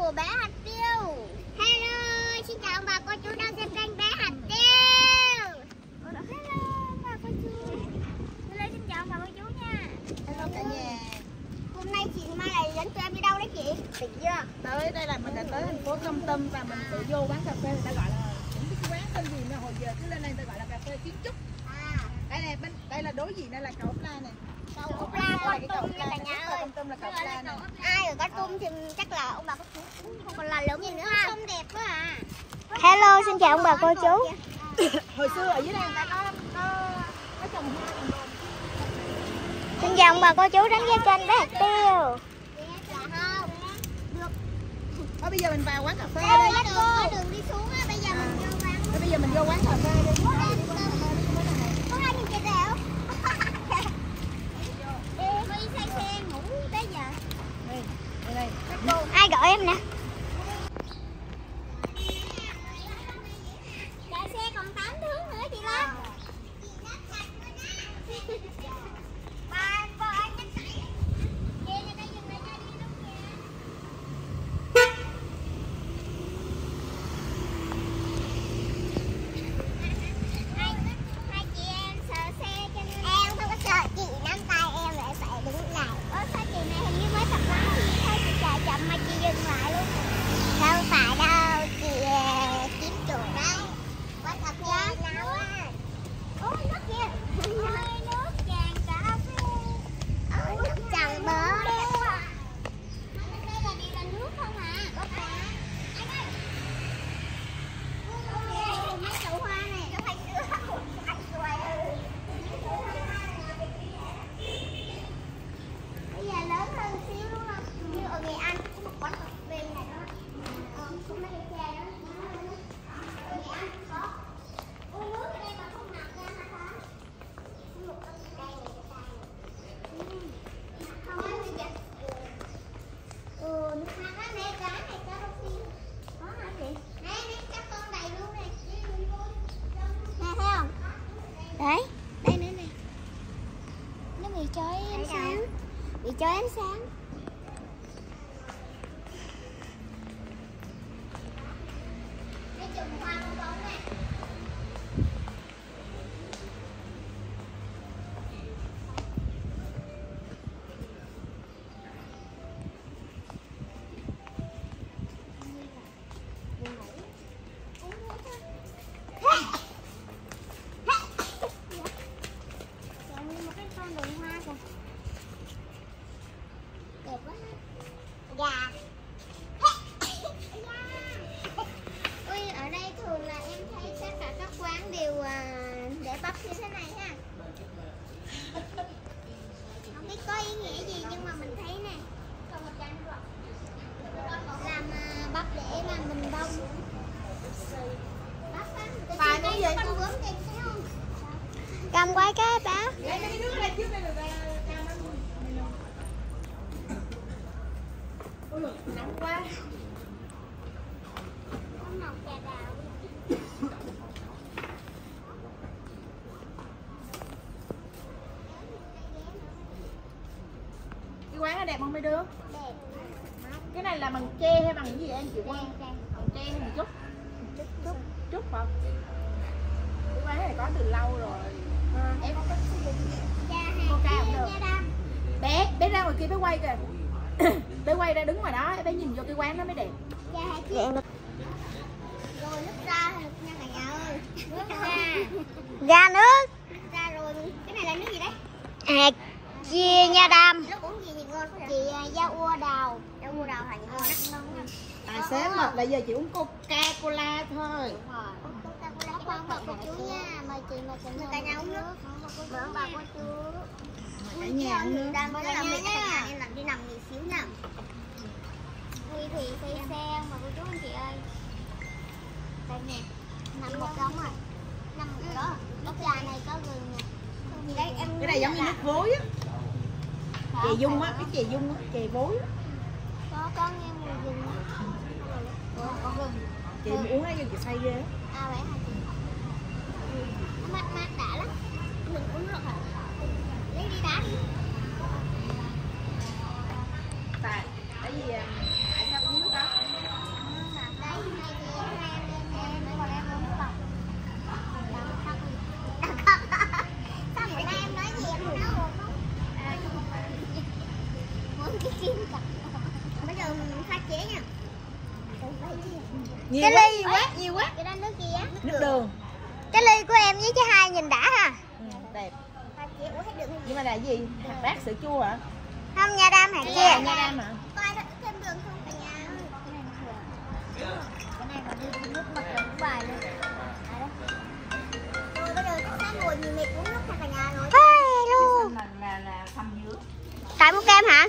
của bé hạt tiêu Hello, xin chào ông bà cô chú đang xem kênh bé hạt tiêu Hello, bà cô chú Hello, xin chào ông bà cô chú nha Hello cả nhà. Hôm nay chị Mai lại dẫn tụi em đi đâu đấy chị? Tỉnh chưa? Tới đây là mình đã tới thành phố Công Tâm và mình sẽ vô quán cà phê người ta gọi là biết cái quán tên gì mà hồi giờ cứ lên đây người ta gọi là cà phê kiến trúc. À, Đây này bên đây là đối diện đây là cầu Ốc La này. Cầu Ốc La, Con Tum nha cả nhà ơi. Ai ở Con Tum thì chắc là ông bà cô chú không còn là lớn gì nữa ha đẹp quá à Hello, xin chào ông bà cô chú Hồi xưa ở dưới đây người ta có có có trồng hoa trồng đồ. Xin chào ông bà cô chú đến với kênh bé hạt tiêu Thôi bây giờ mình vào quán cà phê đường, có đường đi xuống á, bây giờ mình vô quán bây giờ mình vô quán cà phê đi. Cam lắm. Ôi giời, nóng quá. Có mọc trà đào Cái quán này đẹp không mấy đứa? đẹp Cái này là bằng tre hay bằng cái gì em chị đen Quân? đen Bằng tre hay bằng trúc? Trúc. Trúc hả? Cái quán này có từ lâu rồi. Em có sử dụng Cha Con hàng cao cũng kia được. nha Đam bé bé ra ngoài kia bé quay kìa. Bé quay ra đứng ngoài đó bé nhìn vô cái quán nó mới đẹp. Cha hai chiếc. Rồi nước ra nước nha cả nhà ơi. Nước ra. Ga nước. Ra rồi. Cái này là nước gì đấy? à, chia nha đam. Nước uống gì thì ngon Chị à, da ua đào. Da ua đào hả? Ngon. Lắm ngon lắm tài xế mà là giờ chỉ uống coca cola thôi. Đúng rồi. Coca-Cola cho ông bà cô chú nha. Mời chị mời chị mời cả nhà uống nước. Mời bà cô chú cả nhà nước Đang có làm việc nha Em làm đi nằm nghỉ xíu nè Huy thì xây xe mà cô chú anh chị ơi. Đây nè Nằm một đống rồi. Nằm một đó Gốc trà này có gừng nè. Đây em cái này giống như nước vối á. Chè dung á cái chè dung á chè vối á. Có có nghe mùi gừng á. Ủa, có gừng chị uống ấy cho chị say ghê á. À vậy hả chị? Mát mát đã lắm. Đừng uống nước hả tại tại vì à, tại sao cũng nước đó? Bây giờ mình chế nha. Nhiều cái ly quá nhiều quá. Cái đó nước kia nước, nước đường. Cái ly của em với cái hai nhìn đã mà là gì? Hạt rác sữa chua hả? Không nha đam hạt kia nha đam hả? Coi đó thêm đường không cả nhà. Ơi. cái này còn đi nước mặt là cũng bài luôn. Đó. rồi bây giờ sáng ngồi nhìn mệt uống nước cả nhà rồi. Luôn. Là là là thăm dứa. Tại mua kem hả?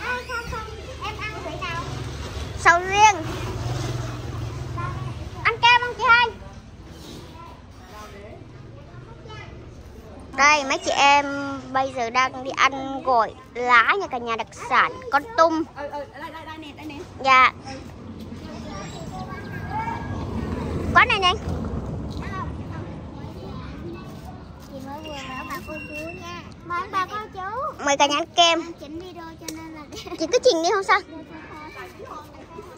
à, không không em ăn thử nào Sầu riêng Ăn kem không chị hai? Đây mấy chị em bây giờ đang đi ăn gỏi lá nha cả nhà đặc sản con tum. Đây đây đây nè đây nè. Dạ. Quán này nè. Chị mới vừa bảo bà cô chú nha mời bà cô chú. Mời cả nhà ăn kem. Em chỉnh video cho nên là Chị cứ trình đi không sao?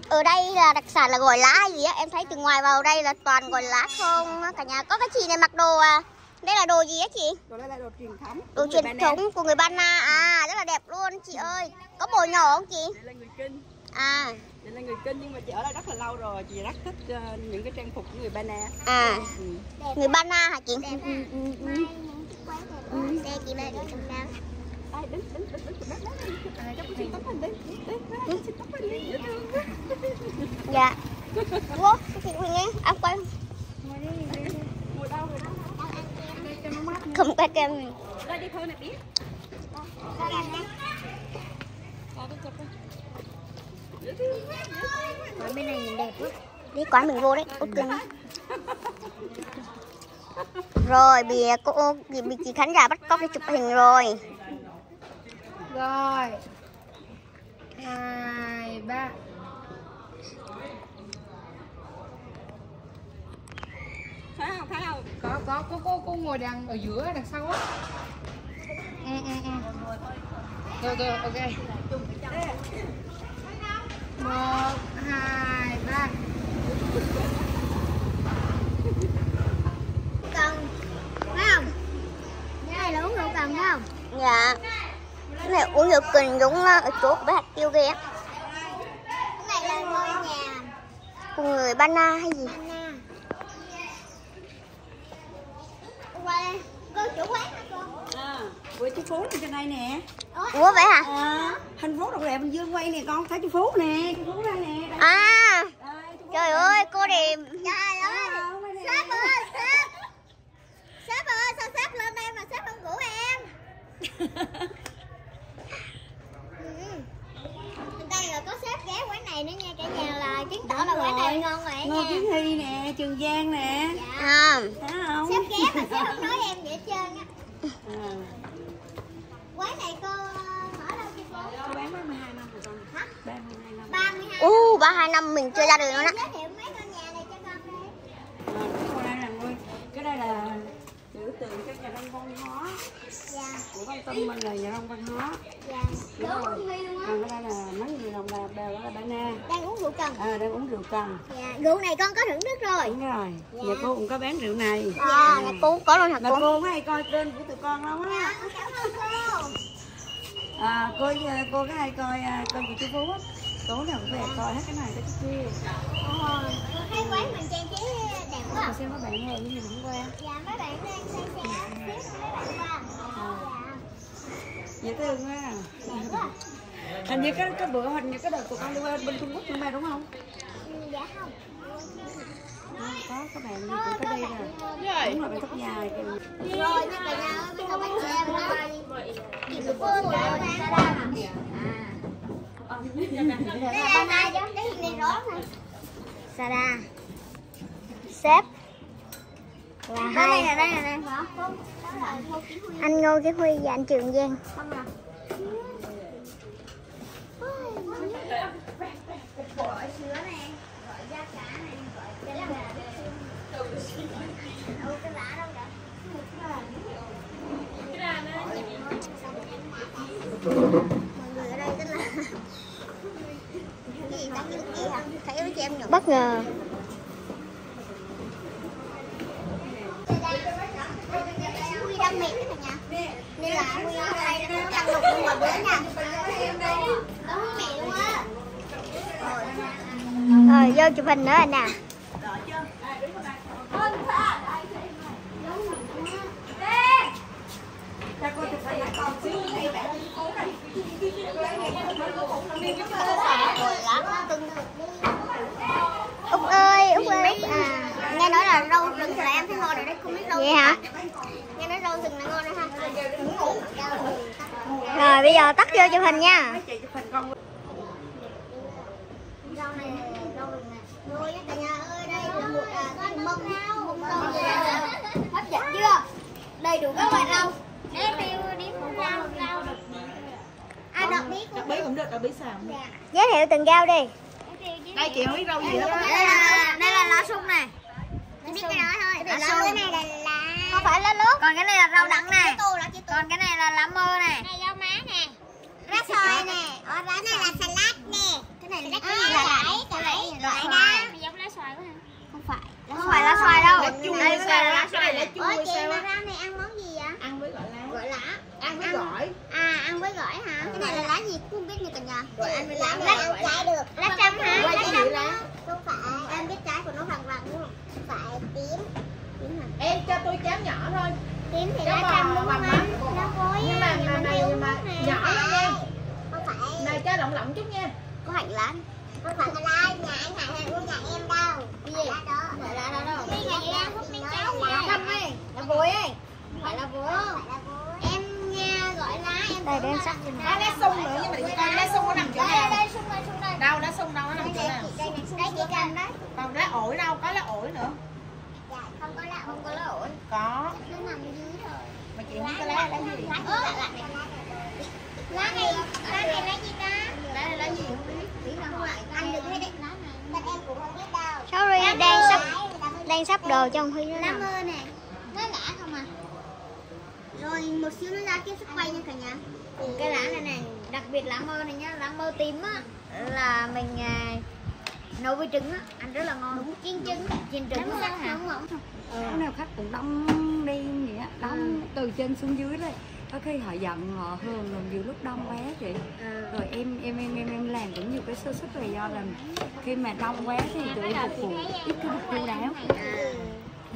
Ở đây là đặc sản là gỏi lá gì á? Em thấy từ ngoài vào đây là toàn gỏi lá không á. Cả nhà có cái chị này mặc đồ à Đây là đồ gì á chị? rồi đây là đồ truyền thống Đồ của người truyền thống của người Ba Na. À rất là đẹp luôn chị ơi. Có bồ nhỏ không chị? đây là người kinh. À. Đây là người kinh nhưng mà chị ở đây rất là lâu rồi. Chị rất thích ờ, những cái trang phục của người Ba Na. À. Ừ. Người Ba Na hả chị? đẹp Ừ, ừ, ừ, ừ. xe chị ba đi trong đó Ai đứng đứng đứng đứng đứng đứng đứng. À, cho xin tấm hình đi. Đi xin tấm hình đi. Dạ. Cái chị Quỳnh nghe À quay ngồi đâu ngồi đâu đây cho nó mát Không quay kem này. Đi thôi nè biết. Quán bên này nhìn đẹp quá Đi quán mình vô đấy Út cưng Rồi bị cô bị, bị chị khán giả bắt cóc đi chụp hình rồi. Rồi. Hai, ba thấy không? Không Có, có, cô, cô, ngồi đằng ở giữa, đằng sau á. Ừ, ừ, ừ. Rồi, rồi, ok. Một, hai, ba. Cần phải không? Cái này là uống rượu cần phải không? Dạ. Cái này uống được cần giống ờ, ở chỗ của tiêu kia á. Cái này là ngôi nhà. Của người Ba Na hay gì Anna qua cô à quay chú phú trên đây nè. Ủa vậy hả? À thành phố độc đẹp bình dương quay nè con thấy chú phú nè chú phú đây nè. Đây, À đây, chú Phú Trời nè. ơi cô đẹp. Trời ơi nè. sếp ơi sếp. Sếp ơi sao sếp lên đây mà sếp không rủ em Ừ. đây là có sếp ghé quán này nữa nha cả nhà là chứng tỏ là quán này ngon rồi Ngô nha. Kiến Hy nè Trường Giang nè. Dạ. À, thấy không? Sếp ghé mà sếp không nói em vậy hết trơn á. À. quán này cô mở đâu chị cô? Cô bán 32 năm rồi con. Hả? 32 năm ba mươi hai U ba hai năm mình chưa ra đường luôn á giới thiệu mấy ngôi nhà này cho con đi à, cái đây là ngôi cái đây là biểu tượng cho nhà nông văn hóa. Dạ. Của con tâm mình là nhà nông văn hóa. Dạ. Đúng đúng rồi. còn cái đây là mấy người đồng bào bào đó là ba na. Đang uống rượu cần. À đang uống rượu cần. Dạ. Rượu này con có thưởng thức rồi. Đúng rồi. Nhà cô cũng có bán rượu này. Dạ là cô có luôn hả cô? cô hay coi kênh của tụi con lắm á. Dạ, cảm ơn cô. À, cô cô có hay coi à, kênh của chú phú á. Tối nào cũng về coi hết cái này tới cái kia. Ồ, tôi thấy quán mình trang trí mà xem các bạn ngồi như mình cũng qua. Dạ mấy bạn đang say xe xíu nữa mấy bạn qua. Dạ. Dễ thương quá đẹp quá hình như cái cái bữa hình như cái đợt tụi con đi qua bên Trung Quốc nữa mà đúng không? Ừ, dạ không. Không, có các bạn cũng có đi nè đúng là bạn tóc dài kìa. Rồi nha cả nhà ơi bây giờ bánh xe em ơi chị cứ đây bán ra đây là ba giống cái hình này rõ nè Sada Sếp Là hai đây là đây. Huy. Anh Ngô Chí Huy và anh Trường Giang. Không gọi sữa này gọi da cả này gọi chân gà đâu cái lá đâu cả. Mọi người ở đây tức là cái gì bán cái gì hả thấy với chị em nhục Bất ngờ em mệt cả nhà nên là nguyên đây đang đục luôn mà bữa nha đúng mẹ luôn rồi vô chụp hình nữa anh à Úc ơi, Úc ơi. À, Nghe nói là râu rừng là em thấy ngon rồi đấy, không biết râu Vậy hả? Nghe nói rau rừng là ngon đấy ha. Rồi bây giờ tắt vô chụp hình nha. Rau này, rau rừng này. Rồi cả nhà ơi, đây là một cái mâm mâm rau rừng. Hấp dẫn chưa? Đầy đủ các loại rau. Để tiêu đi một rau rau được. À, đặc bí cũng được đặc bí xào Giới thiệu từng rau đi. đây chị không biết rau gì hết Đây là đây là lá sung này. Chỉ biết cái đó thôi. Lá sung. cái này là. Không phải lá lốt. Còn cái này là rau đắng này. Cái. Còn cái này là lá mơ này. Này rau má nè. Lá xoài nè. Ở lá này là salad nè. Cái này là cái gì là cải, cải đá. Giống lá xoài quá hả? Không phải. Không phải lá xoài đâu. Lá chua Đây là lá xoài Cái lá chua Ủa chị mà rau này ăn món gì vậy? ăn với gọi lá Gỏi lá. ăn với gỏi À ăn với gỏi hả? Cái này là lá gì cũng không biết như cả nhà. Gỏi ăn với lá, lá lá. trái được. Lá trăm hả? Lá Lá trăm lá? Không phải. Em biết trái của nó vàng vàng đúng không? Phải tím. Em cho tôi cháo nhỏ thôi Tím thì bò trăm đúng mà không mắm. anh? Lá cối Nhưng mà- á, mà- mà- mà nhỏ lắm nha. Không phải. này cho lỏng lỏng chút nha Có hạnh lá. Không phải lá nhà anh Hải hay của nhà em đâu. Cái gì? Lá đó. Phải lá đó đâu. Cái này em hút miếng cháo nha. thăm ấy. Lá vối ấy. Phải lá vối. Em nghe gọi lá em Đây, tưởng để em là- sắc cho lá lá sung nữa nhưng mà chị coi lá sung có nằm chỗ nào đây, sung đây, sung đây. đâu lá sung đâu nó nằm chỗ nào đây, chị cầm đấy. còn lá ổi đâu có lá ổi nữa không có lá, không có lá ổi. có Nó nằm dưới rồi. mà chị không biết cái lá lá gì Lá lạ lạ này? Lá này, lá này lá gì ta? lá này lá gì không biết Biết là không ăn được hết đấy. Bên em cũng không biết đâu. Sorry, đang sắp đang sắp đồ cho ông Huy nữa Lá mơ nè. Nó lạ không à? Rồi một xíu nữa ra tiếp sức quay nha cả nhà. Cái lá này này, đặc biệt lá mơ này nhá, lá mơ tím á là mình à, nấu với trứng á, ăn rất là ngon. Đúng chiên trứng. Chiên trứng Đúng không? hả? Đúng không? Lúc nào khách cũng đông đi vậy á, đông từ trên xuống dưới đây có khi họ giận họ hờn làm nhiều lúc đông quá chị rồi em em em em em làm cũng nhiều cái sơ suất là do là khi mà đông quá thì tụi em phục vụ ít cái được chu đáo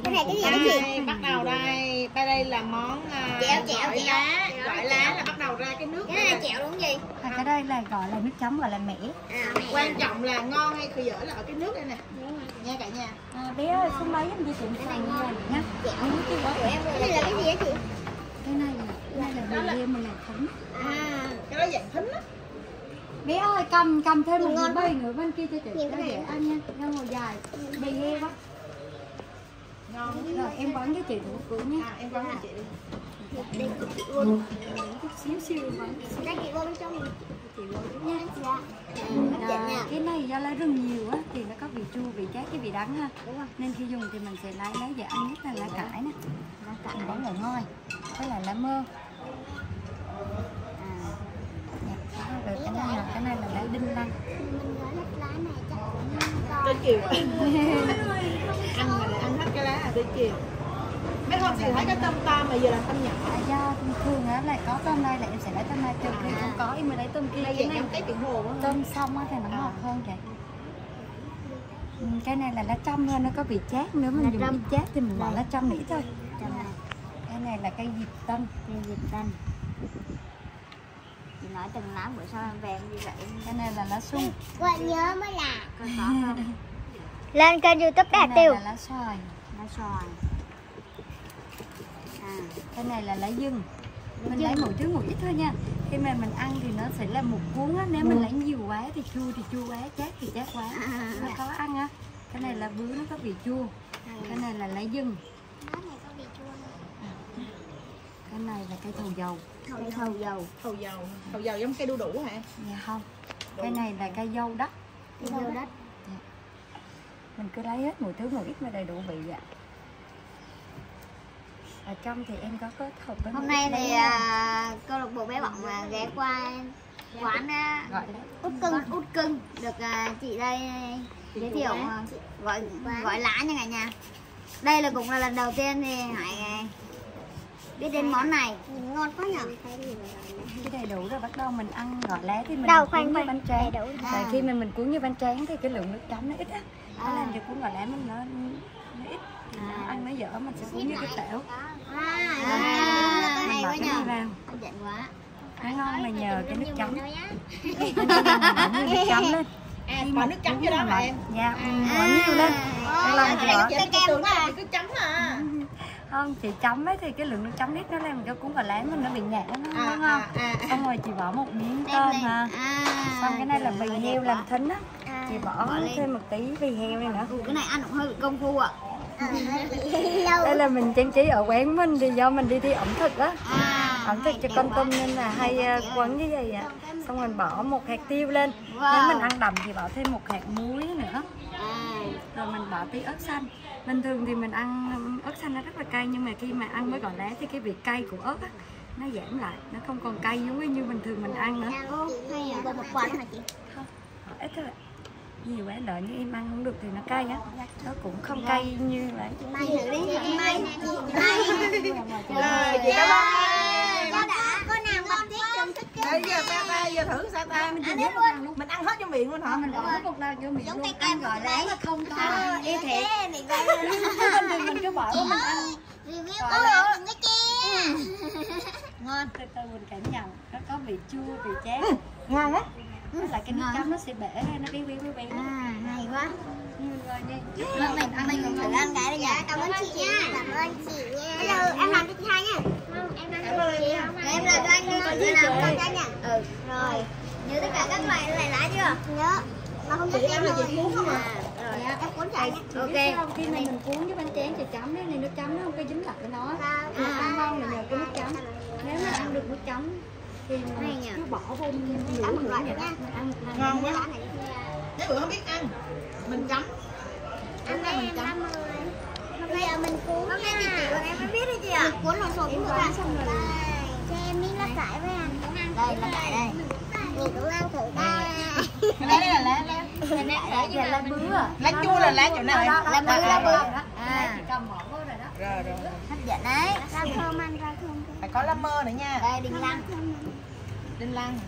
Cái này cái gì đây bắt đầu đây đây đây là món à, Chẹo, chẹo, gỏi chẹo. lá gỏi lá là bắt ra cái nước Cái này là chẹo đúng không gì? và cái đây là gọi là nước chấm gọi là mẻ. À, quan trọng là ngon hay khử dở là ở cái nước đây nè. Nha cả nhà. À, bé ơi xuống lấy em đi tiệm xăng như vậy nhá Cái này là cái gì á chị? cái này là cái này là liêm mình làm thấm. À, cái đó dạng thính á. Bé ơi cầm cầm thêm một Ngon dĩa bay nữa bên kia cho chị. Cho cái dễ này. ăn nha. Ra ngồi dài. Bì heo á. Ngon. Rồi em quán cho chị thủ cũ nhé à em quán cho chị đi chút xíu xíu quán đây chị bên trong này. chị nha Dạ. À, cái này do lá rừng nhiều á thì nó có vị chua vị chát cái vị đắng ha Đúng rồi. nên khi dùng thì mình sẽ lấy lấy để ăn nhất là lá cải nè lá cải vẫn là ngôi với lại lá mơ à dạ, rồi cái này là cái này là lá đinh lăng Mình lá tới chiều ăn mà ăn hết cái lá là tới chiều mấy hôm thì thấy cái tôm to mà giờ là tôm nhỏ. À, do thường á lại có tôm đây là em sẽ lấy tôm đây thường khi không có em mới lấy tôm kia cái dạng này. cái tiền hồ tôm xong á thì nó ngọt hơn chị Ừ, cái này là lá trong thôi nó có vị chát. Nếu mình dùng ít chát thì mình bỏ lá trong nữa thôi. Cái này là cây diệp tân. Cây diệp tanh Chị nói từng lá bữa sau em về em đi vậy cái này là lá sung. Gọi nhớ mới là. Coi có không? Lên kênh youtube cái Đạt này Tiêu. là lá xoài. Lá xoài. À, cái này là lá dưng. Mình lấy một thứ một ít thôi nha. Khi mà mình ăn thì nó sẽ là một cuốn á. Nếu mình lấy nhiều quá thì chua thì chua quá chát thì chát quá. Nó có ăn á. Cái này là bứa nó có vị chua. Cái này là lá dưng. Cái này là cây thầu dầu. Cây thầu dầu thầu dầu. Thầu dầu giống cây đu đủ hả? Dạ không. Cái này là cây dâu đất. Cây dâu đất. Mình cứ lấy hết một thứ một ít mà đầy đủ vị ạ ở trong thì em có kết hợp với Hôm nay thì à, câu lạc bộ bé bỏng à, ghé qua quán gọi là út cưng. út cưng được à, chị đây giới thiệu à, gọi gọi lá nha cả nhà. Đây là cũng là lần đầu tiên thì hải biết đến món này. Ngon quá nhở? Cái đầy đủ rồi bắt đầu mình ăn gỏi lá thì mình Đâu, cuốn khoan, như khoan. bánh tráng. Đầy đủ. À. khi mà mình cuốn như bánh tráng thì cái lượng nước chấm nó ít á. Nó À. làm cho cuốn gỏi lá mình nó nó ít. nó À. ăn nó dở mình sẽ cuốn như cái tẻo à, mình hay bỏ cái này vào nó ngon mà nhờ cái nước chấm mình bỏ nước chấm lên À, bỏ mà nước chấm vô đó mà em? dạ À. bỏ nhiều lên Ôi, làm cái cho này cái kem quá là à. cứ chấm à. không chị chấm ấy thì cái lượng nước chấm ít nó làm cho cuốn gỏi lá mình nó bị nhạt nó À, không ngon à, à, à. xong rồi chị bỏ một miếng tôm lên. ha à xong cái này là ơi, heo làm thính á À. chị bỏ Bỏ lên. thêm một tí vì heo này nữa Ừ, cái này ăn cũng hơi bị công phu ạ lâu đây là mình trang trí ở quán mình thì do mình đi thi ẩm thực á. À ẩm thực cho con tôm nên là hay ờ, quấn như vậy ạ. Xong mình bỏ một hạt tiêu lên. Nếu mình ăn đậm thì bỏ thêm một hạt muối nữa. À. Rồi mình bỏ tí ớt xanh. Bình thường thì mình ăn ớt xanh nó rất là cay nhưng mà khi mà ăn với gỏi lá thì cái vị cay của ớt á nó giảm lại. Nó không còn cay giống như bình thường mình ăn nữa. Hay một quả hả chị? Bỏ ít thôi. Nhiều quá đợi như em ăn không được thì nó cay á. Nó cũng không cay như vậy. Mai thử đi mai mai đã có nào ngon thích trường thích giờ ta ta giờ thử sao ta? Mình Ăn hết luôn. mình ăn hết cho miệng luôn hả? Mình bỏ hết một lần vô miệng luôn. ăn gỏi lá mà không có Ờ, y thiệt. bình thường mình cứ bỏ vô mình ăn. Review có rồi cái kia. Ngon. Từ từ mình cảm nhận. Nó có vị chua vị chát. Ngon á với lại cái nước chấm nó sẽ bể ra nó béo béo béo béo à hay quá. Như rồi mình mình cũng thử ăn cái đây nha cảm ơn chị nha. Cảm ơn chị nha. Bây giờ em làm cho chị hai nha? Không em làm cho chị em làm cho anh đi còn chị làm con cái nha ừ rồi. Nhớ tất cả các loại loại lá chưa? Nhớ mà không ăn em là chị rồi cuốn không à rồi em cuốn nhé ok. Khi mà mình cuốn với bánh tráng thì chấm cái này nước chấm nó không có dính lại với nó sao nó ăn ngon là nhờ cái nước chấm. Nếu mà ăn được nước chấm Hay mình nhỉ? cứ bỏ vô nhiều Chấm một loại nha. mình ăn ngon quá. nếu bữa không biết ăn. Mình chấm. Thấy em năm mươi bây giờ mình cuốn Hôm nay chị nha. còn em mới biết đấy chị ạ. Cuốn lộn xộn cũng được à Đây, cho em miếng lá cải với anh. Đây là cái đây. Mình cũng ăn thử đây. Là lá lá dạ lá bứa. lá chua là lá chỗ nào lá bứa, lá bứa. À. Chị rồi đó. Rồi rồi. Hấp dẫn đấy. Rau thơm anh rau thơm. Phải có lá mơ nữa nha. Đây đinh lăng đinh lăng.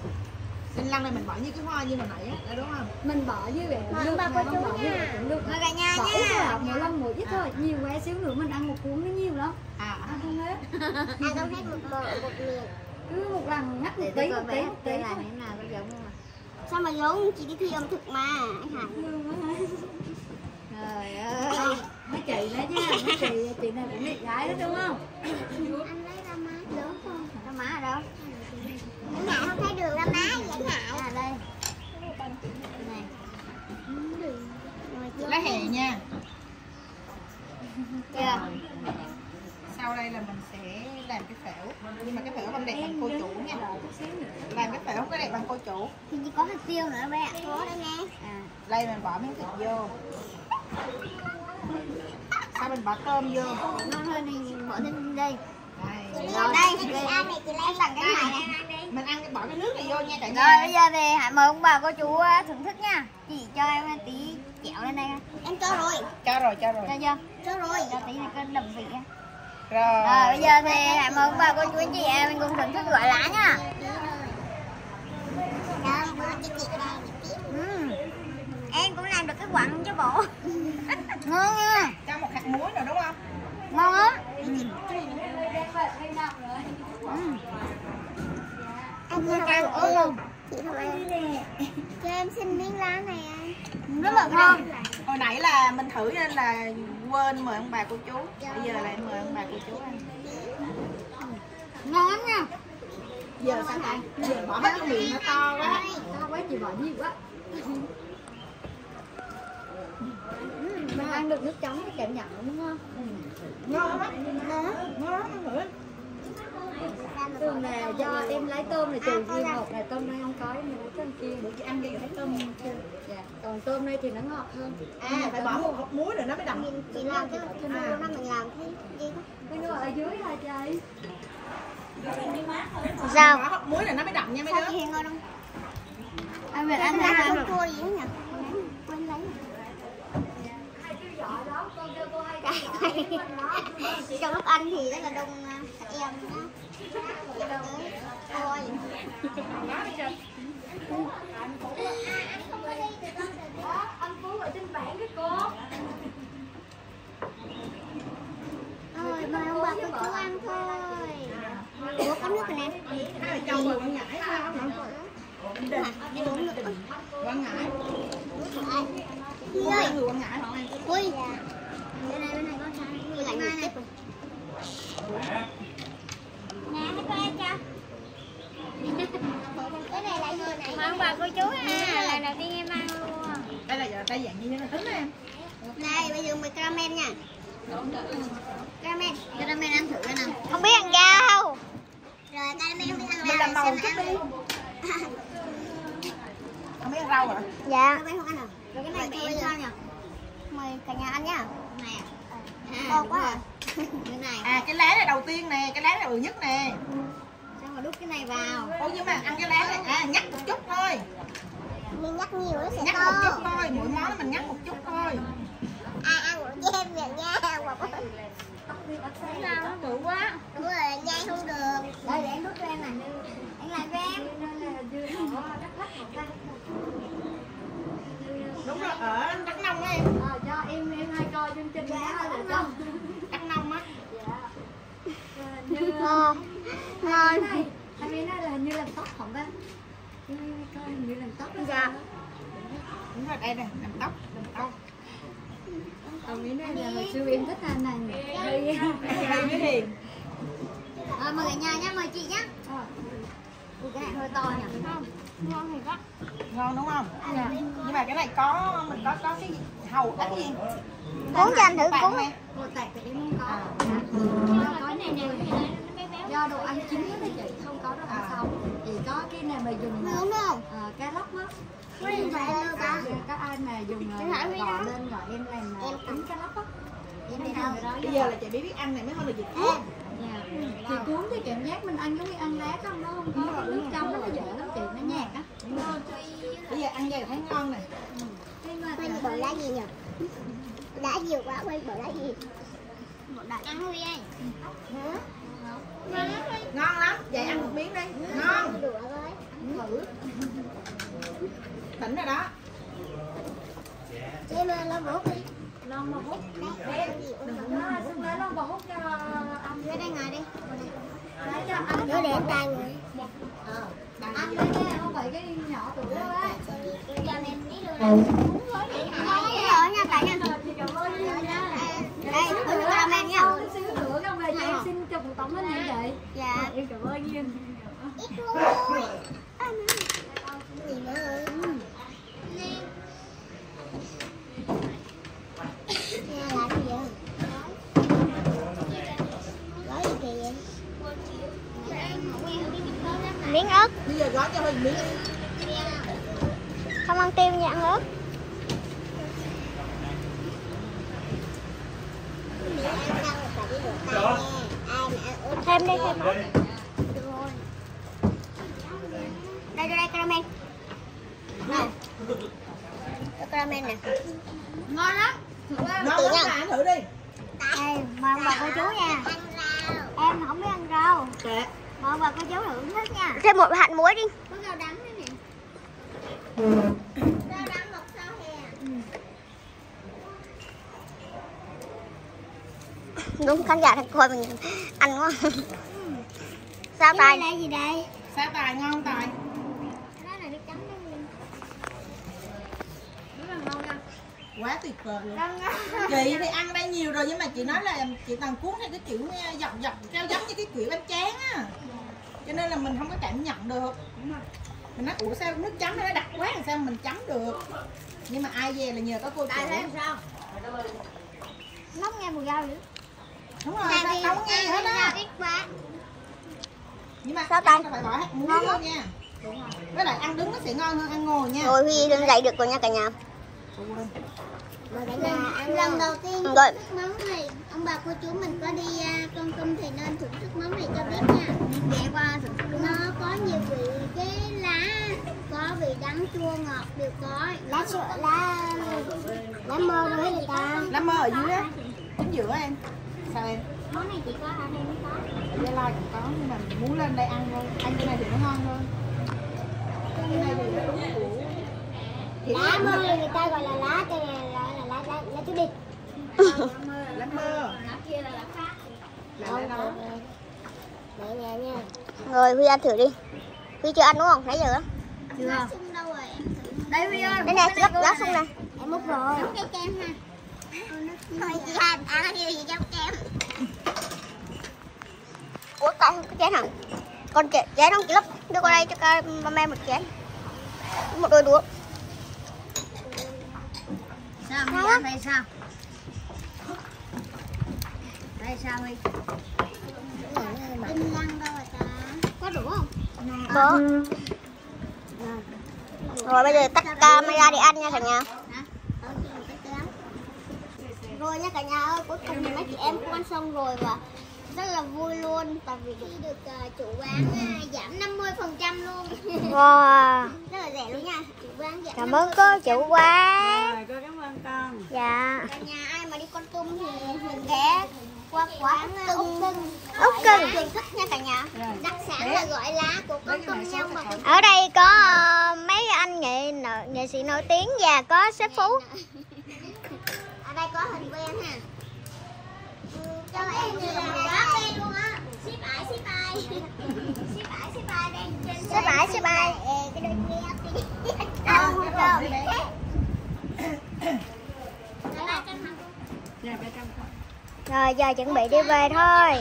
Đinh lăng này mình bỏ như cái hoa như hồi nãy á đúng không? Mình bỏ như vậy cũng Bỏ được mà cô không chú bỏ như nha. vậy cũng được mời cả nhà bỏ nha. à, mỗi lần một ít thôi nhiều quá xíu nữa mình ăn một cuốn nó nhiều lắm. À. Ăn không hết. Ăn không hết một bộ một miệng. Cứ một lần ngắt một tí một tí một tí là thôi. thế nào có giống không ạ sao mà giống chị đi thi ẩm thực mà anh Hải? Trời ơi. Mấy chị đó nha mấy chị chị này cũng đẹp gái đó đúng không? Anh lấy ra má lớn không nó má ở đâu anh không thấy đường ra má vậy anh à đây này lá hẹ nha kìa sau đây là mình sẽ làm cái phễu nhưng mà cái phễu không đẹp bằng cô chủ nha làm cái phễu không có đẹp bằng cô chủ thì chỉ có hạt tiêu nữa bé ạ Có đây nè à đây mình bỏ miếng thịt vô sau mình bỏ tôm vô ngon hơn thì bỏ thêm đây đây rồi đây chị đây ăn này chị lấy bằng cái này nè mình ăn cái bỏ cái nước này vô nha cả rồi nhà bây giờ thì hãy mời ông bà cô chú à, thưởng thức nha. Chỉ cho em tí chẹo lên đây. Em cho rồi. Cho rồi cho rồi. Cho chưa? Cho rồi. Cho tí này có đậm vị á. Rồi. Rồi bây giờ thì hãy mời ông bà cô chú anh chị em mình cùng thưởng thức gọi lá nha. Cho chị Ừm. em cũng làm được cái quặng chứ bộ. Ngon nha. Cho một hạt muối nữa đúng không? Ngon á anh cho ăn ớt không chị không ăn. cho em xin miếng lá này anh. Rất là ngon. hồi nãy là mình thử nên là quên mời ông bà cô chú. Bây giờ em mời ông bà cô chú ăn. Ngon lắm nha. Giờ sao ta giờ bỏ hết cái miệng nó to quá. To quá chị bỏ nhiều quá. Mình ăn được nước chấm cái cảm nhận đúng không? Ngon lắm. Ngon lắm ngon lắm thử thường là do em lấy tôm này trừ riêng một là tôm này không có em lấy tôm kia. Bữa chị ăn đi lấy tôm kia. Dạ còn tôm này thì nó ngọt hơn. À phải bỏ một hộp muối nữa nó mới đậm. Chỉ làm cái cái mua đó mình làm cái gì đó mấy đứa ở dưới thôi chị sao? Bỏ hộp muối này nó mới đậm nha mấy sao đứa. chị hiền ngon không anh Việt ăn ăn ra ra không chua gì nhỉ quên lấy trong lúc ăn thì rất là đông à, các em đó thôi anh Phú ở trên bảng cái cô Thôi, mời ông bà cô chú ăn thôi. Ủa, có nước rồi nè. Chồng rồi con ngải không? Đi uống nước rồi Con ngải. Ui. Bên này bên này Ui lại ngược tiếp rồi. Nè ให้ cô em cho. Cái này là gì này. Mời ông bà cô chú ha Lần đầu tiên em ăn luôn. Đây là giờ đây dạng như thế này tính đó em. Đây bây giờ mời caramel nha. Caramel. Caramel ăn thử nào. Không biết ăn rau. Rồi caramel không biết ăn rau làm màu chút đi. Không biết ăn rau hả? Dạ. Caramel không ăn à? Rồi cái này mẹ em sao nhỉ? Mời cả nhà ăn nhá Này à Ngon quá à. Cái này. À cái lá này đầu tiên nè, cái lá này bự nhất nè. Xong rồi đút cái này vào. Ô nhưng mà ăn cái lá này à nhắc một chút thôi. Mình nhắc nhiều nó sẽ Nhắc một chút thôi, mỗi món mình nhắc một chút thôi. Ai ăn của em vậy nha Sao nó bự quá. Đúng rồi nhai không được. Đây để em đút cho em này Anh làm cho em Đúng rồi, ở Đắk Nông á em. Ờ, cho em em hay coi chương trình đó là cho Đắk Nông á. như Ngon Ngon này anh ấy nói là hình như làm tóc không ta? Em coi hình như làm tóc Dạ. Đúng rồi đây nè, làm tóc, làm tóc. còn nghĩ này là hồi xưa em thích anh này hơi Đây với Hiền. Mời cả nhà nhé, mời chị nhé Ui cái này hơi to nhỉ Không, ngon thì có. Ngon đúng không? dạ Nhưng mà cái này có mình có có cái gì? hầu ít gì? Cuốn cho anh thử cuốn nè. Bộ tạc thì em không có À. do có Cái này nè, này do đồ ăn chín đó chị không có đồ ăn À. sống chỉ có cái này mà dùng uống không? uh, cá lóc á Có các anh mà dùng gọi lên gọi em làm Em tính cá lóc á Em đi đâu? Bây giờ là chị biết biết ăn này mới hơn là dịch cuốn. Dạ. Thì cuốn thì cảm giác mình ăn giống như ăn lá không nó không có cái nước trong nó dễ lắm chị nó nhạt á Bây giờ ăn vậy thấy ngon mà Quay bộ lá gì nhỉ? Lá nhiều quá, quay bộ lá gì? Ăn Huy. Hả? Ngon lắm. Ngon. Vậy ăn một miếng đi. Ngon. Đùa với Thử. Tỉnh rồi đó. Em ơi, lo bột đi lon bò hút Đấy, nữa ramen nha Thôi, xíu nữa không về cho em xin chụp một tấm lên nha chị. Dạ. Em cảm ơn Duyên Ít thôi À, Gì nữa ơi Nghe là cái gì vậy? Gói gì kỳ vậy? Miếng ớt Bây giờ gói cho mình miếng Không ăn tiêu nha, ăn ớt Thêm đi, thêm ớt Đây, đây, đây, caramel Này Đây, caramel nè Ngon lắm. Ngon lắm ăn thử đi. Đây, mời ông bà cô chú nha Em không biết ăn rau Kệ. Mời ông bà cô chú thưởng thức nha Thêm một hạt muối đi Có rau đắng nữa nè. Rau đắng một sao hè Đúng khán giả thằng coi mình ăn quá Sao tay? Cái này là gì đây? Sao tài ngon tài? Đó là nước chấm đó Rất là ngon nha. Quá tuyệt vời luôn. Chị thì ăn đây nhiều rồi nhưng mà chị nói là chị toàn cuốn theo cái kiểu dọc dọc theo giống như cái kiểu bánh tráng á. Cho nên là mình không có cảm nhận được. Mình nói ủa sao nước chấm nó đặc quá làm sao mình chấm được. Nhưng mà ai về là nhờ có cô chủ. sao? Nóng nghe mùi rau dữ Đúng rồi, sao không nghe hết á. Nhưng mà Sao tay? phải bỏ hạt muối vô nha. Với lại ăn đứng nó sẽ ngon hơn ăn ngồi nha. Rồi Huy đứng dậy được rồi nha cả nhà lần đầu tiên rồi món này. Ông bà cô chú mình có đi à, con tum thì nên thưởng thức món này cho biết nha. Ghé qua thưởng thức nó có nhiều vị cái lá có vị đắng chua ngọt đều có. Lá sữa lá lá mơ rồi hết người ta. Lá mơ ở dưới á. Chính giữa em. Sao em? món này chỉ có ở đây mới có. Ở Gia Lai cũng có nhưng mà mình muốn lên đây ăn thôi. Ăn cái này thì nó ngon hơn. Cái này thì nó đúng của lá mơ người ta gọi là lá cái này là là lá lá lá chú đi lá mơ kia là lá khác là lá đâu Để nha nha. Rồi Huy ăn thử đi. Huy chưa ăn đúng không? Nãy giờ á. Chưa. Đây Huy ơi. Đây nè, gấp lá sung nè. Em múc rồi. Cái kem ha. Thôi chị ăn ăn điều gì trong kem. Ủa con cái chén hả? Con chén chén không chị lấp đưa qua đây cho ca mama một chén. Một đôi đũa. Sao? Á? ăn đây sao? Đây sao Huy? Im lặng đâu rồi ta. Có đủ không? Có. Rồi bây giờ tắt camera đi ăn nha cả nhà. Rồi nha cả nhà ơi, cuối cùng thì mấy chị em cũng ăn xong rồi và rất là vui luôn tại vì được uh, chủ quán uh, giảm 50% luôn. Wow. Rất là rẻ luôn nha. Chủ quán giảm Cảm ơn cô chủ quán. Rồi, cô cảm ơn con. Dạ. Cả nhà ai mà đi con tum thì mình ghé qua quán uh, Úc Cưng. Úc Cưng. Trường thích nha cả nhà. Đặc sản là gọi lá của con tum nhau mà. Ở đây có ờ, mấy anh nghệ nghệ sĩ nổi tiếng và có sếp phú. Ở đây có hình quen ha. Cho em quá quen luôn á. Ship ải, ship ai. Ship ải, ship ai đây. Ship ải, ship ai. Cái đôi nghe đi. Không, không, không. Rồi giờ chuẩn bị đi về thôi.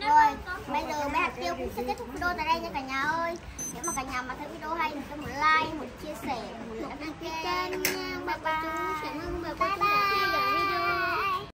Rồi bây giờ bé hạt tiêu cũng sẽ kết thúc video tại đây nha cả nhà ơi. Nếu mà cả nhà mà thấy video hay thì cho một like, một chia sẻ, một đăng ký kênh nha. Bye bye. Bye bye.